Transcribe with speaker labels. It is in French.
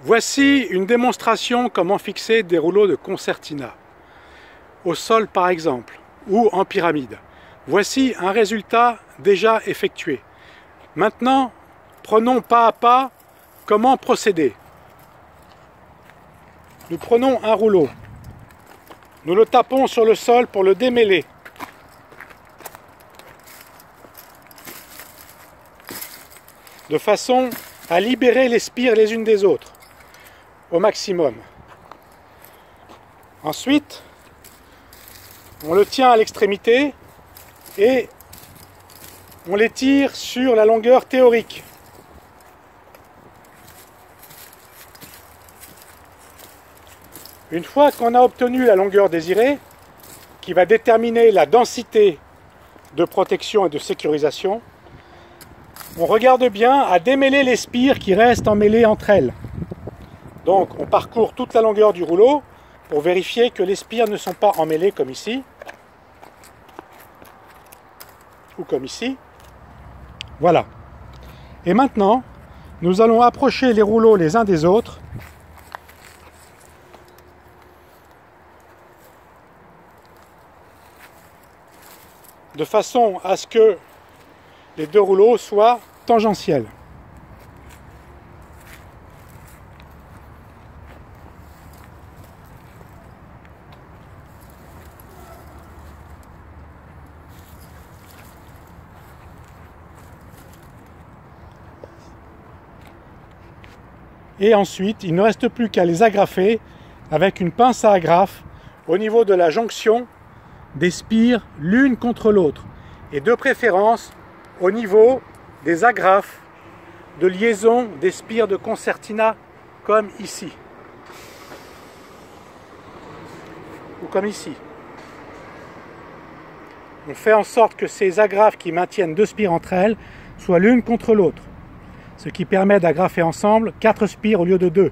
Speaker 1: Voici une démonstration comment fixer des rouleaux de concertina. Au sol par exemple, ou en pyramide. Voici un résultat déjà effectué. Maintenant, prenons pas à pas comment procéder. Nous prenons un rouleau. Nous le tapons sur le sol pour le démêler. De façon à libérer les spires les unes des autres au maximum. Ensuite, on le tient à l'extrémité et on les tire sur la longueur théorique. Une fois qu'on a obtenu la longueur désirée, qui va déterminer la densité de protection et de sécurisation, on regarde bien à démêler les spires qui restent emmêlées entre elles. Donc on parcourt toute la longueur du rouleau pour vérifier que les spires ne sont pas emmêlées comme ici, ou comme ici. Voilà. Et maintenant, nous allons approcher les rouleaux les uns des autres de façon à ce que les deux rouleaux soient tangentiels. Et ensuite, il ne reste plus qu'à les agrafer avec une pince à agrafe au niveau de la jonction des spires l'une contre l'autre. Et de préférence au niveau des agrafes de liaison des spires de concertina comme ici. Ou comme ici. On fait en sorte que ces agrafes qui maintiennent deux spires entre elles soient l'une contre l'autre ce qui permet d'agrafer ensemble 4 spires au lieu de 2.